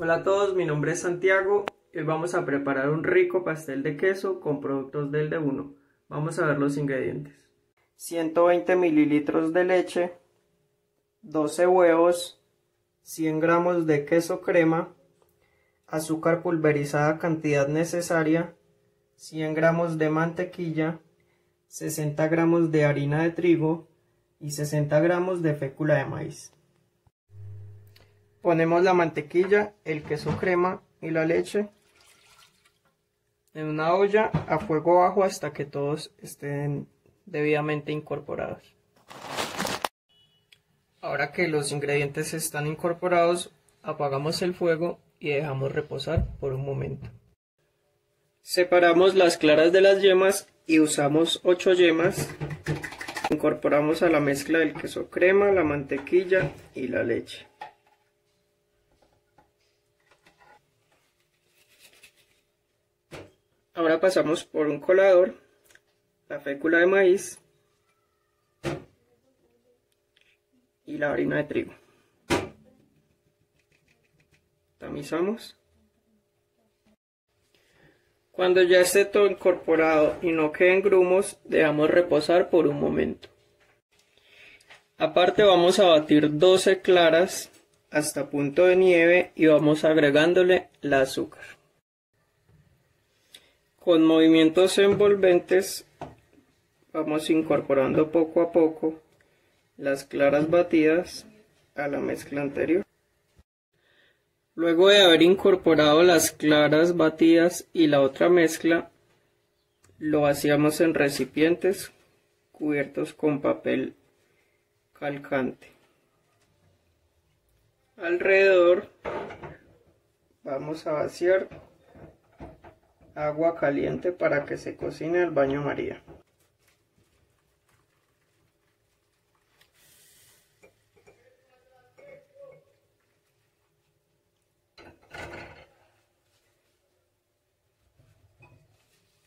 Hola a todos, mi nombre es Santiago y hoy vamos a preparar un rico pastel de queso con productos del de uno. Vamos a ver los ingredientes. 120 mililitros de leche, 12 huevos, 100 gramos de queso crema, azúcar pulverizada cantidad necesaria, 100 gramos de mantequilla, 60 gramos de harina de trigo y 60 gramos de fécula de maíz. Ponemos la mantequilla, el queso crema y la leche en una olla a fuego bajo hasta que todos estén debidamente incorporados. Ahora que los ingredientes están incorporados, apagamos el fuego y dejamos reposar por un momento. Separamos las claras de las yemas y usamos 8 yemas. Incorporamos a la mezcla el queso crema, la mantequilla y la leche. Ahora pasamos por un colador, la fécula de maíz y la harina de trigo. Tamizamos. Cuando ya esté todo incorporado y no queden grumos, dejamos reposar por un momento. Aparte vamos a batir 12 claras hasta punto de nieve y vamos agregándole el azúcar. Con movimientos envolventes vamos incorporando poco a poco las claras batidas a la mezcla anterior. Luego de haber incorporado las claras batidas y la otra mezcla, lo hacíamos en recipientes cubiertos con papel calcante. Alrededor vamos a vaciar agua caliente para que se cocine el baño María.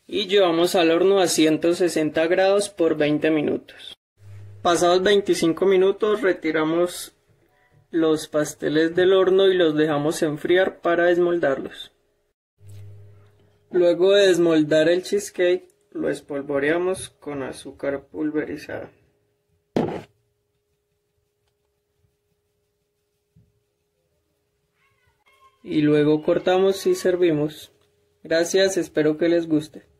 Y llevamos al horno a 160 grados por 20 minutos. Pasados 25 minutos retiramos los pasteles del horno y los dejamos enfriar para desmoldarlos. Luego de desmoldar el cheesecake, lo espolvoreamos con azúcar pulverizada. Y luego cortamos y servimos. Gracias, espero que les guste.